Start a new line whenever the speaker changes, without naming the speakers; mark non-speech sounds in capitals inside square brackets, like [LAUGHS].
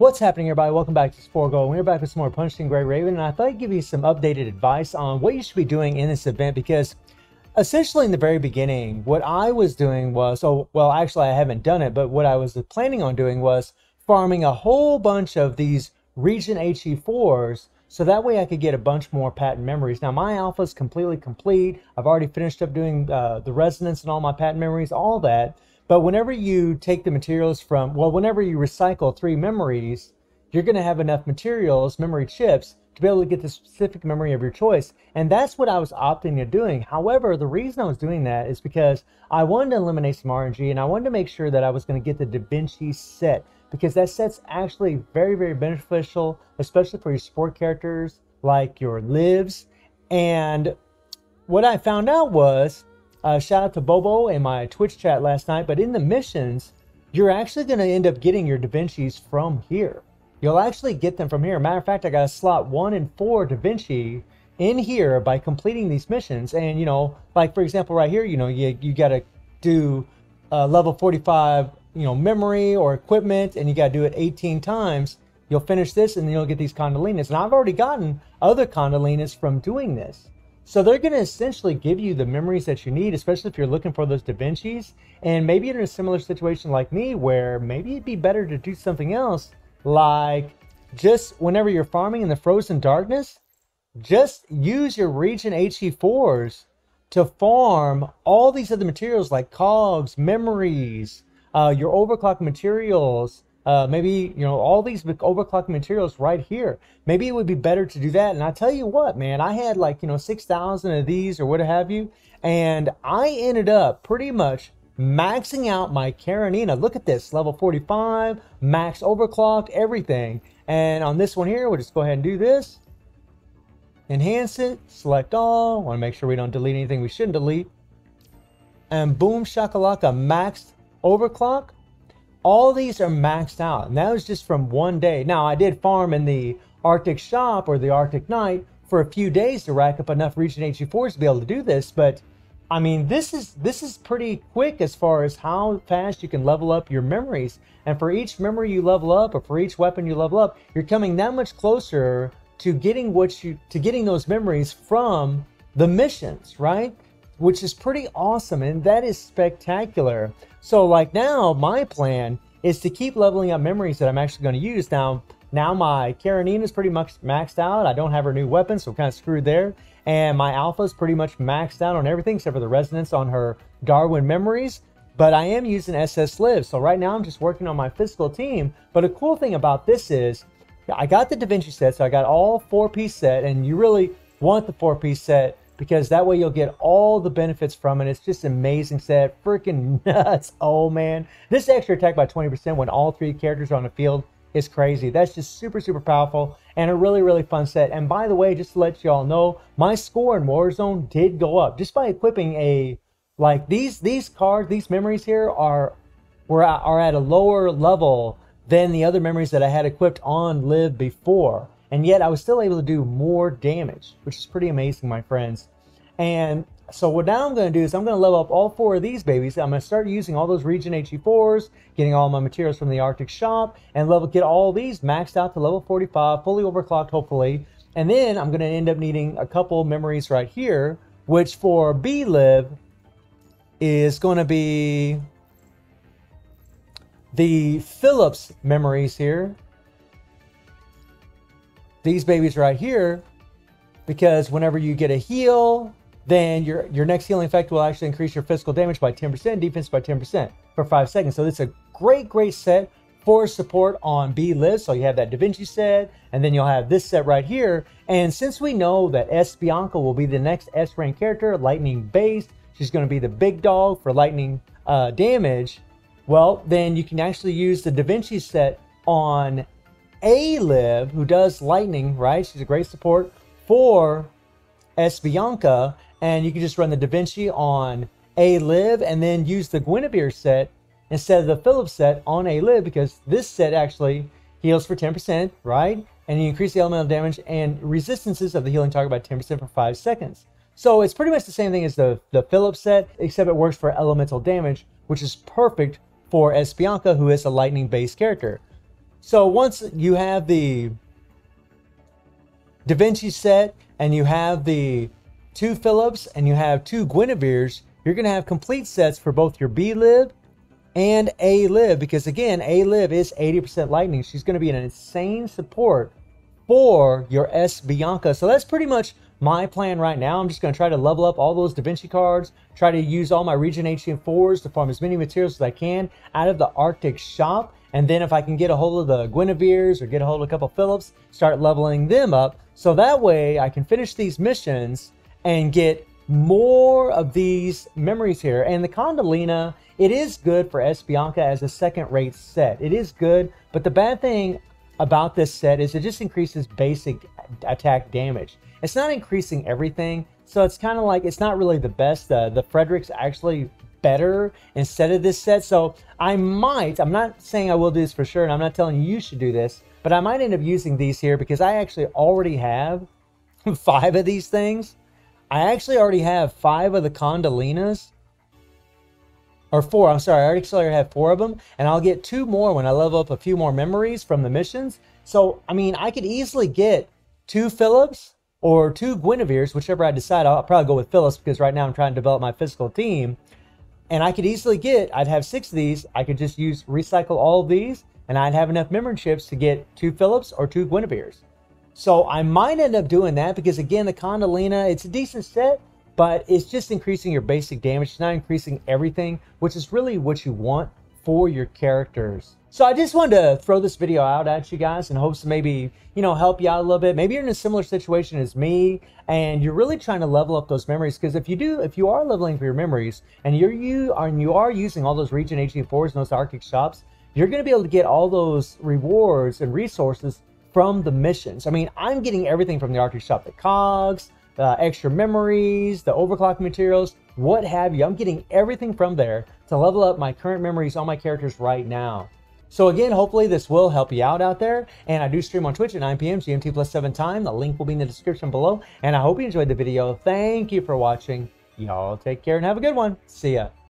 What's happening, everybody? Welcome back to Sporgo. We're back with some more Punishing Gray Raven, and I thought I'd give you some updated advice on what you should be doing in this event because essentially in the very beginning, what I was doing was, oh, well, actually, I haven't done it, but what I was planning on doing was farming a whole bunch of these Region HE4s so that way I could get a bunch more patent memories. Now, my alpha is completely complete. I've already finished up doing uh, the resonance and all my patent memories, all that. But whenever you take the materials from, well, whenever you recycle three memories, you're going to have enough materials, memory chips, to be able to get the specific memory of your choice. And that's what I was opting to doing. However, the reason I was doing that is because I wanted to eliminate some RNG and I wanted to make sure that I was going to get the DaVinci set because that set's actually very, very beneficial, especially for your support characters like your lives. And what I found out was uh, shout out to Bobo in my Twitch chat last night. But in the missions, you're actually going to end up getting your Da Vinci's from here. You'll actually get them from here. Matter of fact, I got a slot one and four Da Vinci in here by completing these missions. And, you know, like for example, right here, you know, you, you got to do uh, level 45, you know, memory or equipment, and you got to do it 18 times. You'll finish this and then you'll get these Condelinas. And I've already gotten other Condelinas from doing this. So they're going to essentially give you the memories that you need, especially if you're looking for those Da Vinci's. And maybe you're in a similar situation like me where maybe it'd be better to do something else like just whenever you're farming in the frozen darkness, just use your region HE4s to farm all these other materials like cogs, memories, uh, your overclock materials, uh, maybe you know all these overclock materials right here. Maybe it would be better to do that. And I tell you what, man, I had like you know six thousand of these or what have you, and I ended up pretty much maxing out my Karenina. Look at this, level 45, max overclocked, everything. And on this one here, we'll just go ahead and do this. Enhance it, select all. Want to make sure we don't delete anything we shouldn't delete. And boom shakalaka, maxed overclock all these are maxed out. And that was just from one day. Now, I did farm in the Arctic shop or the Arctic night for a few days to rack up enough Region HE4s to be able to do this. But I mean, this is this is pretty quick as far as how fast you can level up your memories. And for each memory you level up, or for each weapon you level up, you're coming that much closer to getting what you to getting those memories from the missions, right? Which is pretty awesome and that is spectacular. So like now my plan is to keep leveling up memories that I'm actually going to use. Now, now my Karenina is pretty much maxed out. I don't have her new weapon, so I'm kind of screwed there. And my Alpha is pretty much maxed out on everything except for the resonance on her Darwin memories. But I am using SS Liv. So right now I'm just working on my physical team. But a cool thing about this is I got the Da Vinci set, so I got all four piece set, and you really want the four piece set because that way you'll get all the benefits from it. It's just amazing set. Freaking [LAUGHS] nuts. Oh man. This extra attack by 20% when all three characters are on the field is crazy. That's just super, super powerful and a really, really fun set. And by the way, just to let y'all know, my score in Warzone did go up just by equipping a like these these cards, these memories here are were are at a lower level than the other memories that I had equipped on Liv before and yet I was still able to do more damage, which is pretty amazing, my friends. And so what now I'm going to do is I'm going to level up all four of these babies. I'm going to start using all those Region HE4s, getting all my materials from the Arctic shop, and level get all these maxed out to level 45, fully overclocked hopefully. And then I'm going to end up needing a couple memories right here, which for B-Liv is going to be the Phillips memories here these babies right here because whenever you get a heal, then your, your next healing effect will actually increase your physical damage by 10%, defense by 10% for 5 seconds. So it's a great, great set for support on B list. So you have that Da Vinci set, and then you'll have this set right here. And since we know that S. Bianca will be the next S rank character, lightning based, she's going to be the big dog for lightning uh, damage, well, then you can actually use the Da Vinci set on a-Liv, who does lightning, right? She's a great support for S. Bianca. And you can just run the Da Vinci on A-Liv and then use the Guinevere set instead of the Phillips set on A-Liv because this set actually heals for 10%, right? And you increase the elemental damage and resistances of the healing target by 10% for 5 seconds. So it's pretty much the same thing as the, the Phillips set, except it works for elemental damage, which is perfect for Esbianca, who is a lightning-based character. So once you have the Da Vinci set and you have the two Phillips and you have two Guinevere's, you're going to have complete sets for both your B Liv and A Liv because again, A Liv is 80% lightning. She's going to be an insane support for your S Bianca. So that's pretty much my plan right now. I'm just going to try to level up all those Da Vinci cards, try to use all my Region HM4s to farm as many materials as I can out of the Arctic shop. And then if I can get a hold of the Guinevere's or get a hold of a couple Philips, start leveling them up. So that way I can finish these missions and get more of these memories here. And the Condelina, it is good for S Bianca as a second rate set. It is good, but the bad thing about this set is it just increases basic attack damage. It's not increasing everything, so it's kind of like it's not really the best. Uh, the Frederick's actually better instead of this set, so I might, I'm not saying I will do this for sure, and I'm not telling you you should do this, but I might end up using these here because I actually already have [LAUGHS] five of these things. I actually already have five of the Condelinas. Or four, I'm sorry, I actually already have four of them. And I'll get two more when I level up a few more memories from the missions. So, I mean, I could easily get two Philips or two Guinevere's, whichever I decide. I'll probably go with Philips because right now I'm trying to develop my physical team. And I could easily get, I'd have six of these. I could just use, recycle all of these, and I'd have enough memory chips to get two Phillips or two Guinevere's. So I might end up doing that because again, the Condelina, it's a decent set, but it's just increasing your basic damage. It's not increasing everything, which is really what you want for your characters. So I just wanted to throw this video out at you guys in hopes to maybe, you know, help you out a little bit. Maybe you're in a similar situation as me and you're really trying to level up those memories because if you do, if you are leveling for your memories and you're you are and you are using all those region HM4s and those Arctic shops, you're going to be able to get all those rewards and resources from the missions. I mean, I'm getting everything from the Arctic Shop, the cogs, the extra memories, the overclock materials, what have you. I'm getting everything from there to level up my current memories on my characters right now. So again, hopefully this will help you out out there. And I do stream on Twitch at 9 p.m. GMT plus 7 time. The link will be in the description below. And I hope you enjoyed the video. Thank you for watching. Y'all take care and have a good one. See ya.